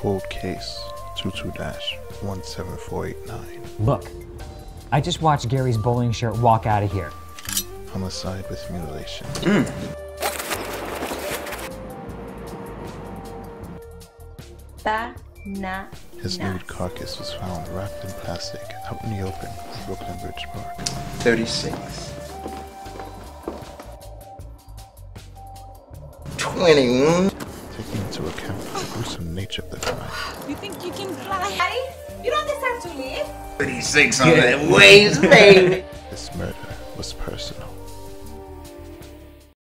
Cold case 22-17489. Look, I just watched Gary's bowling shirt walk out of here. Homicide with mutilation. Banana. His nude carcass was found wrapped in plastic out in the open in Brooklyn Bridge Park. 36. 21. Taking into account the gruesome nature of the crime, You think you can fly? You don't deserve to live. 36 on that waist, baby. this murder was personal.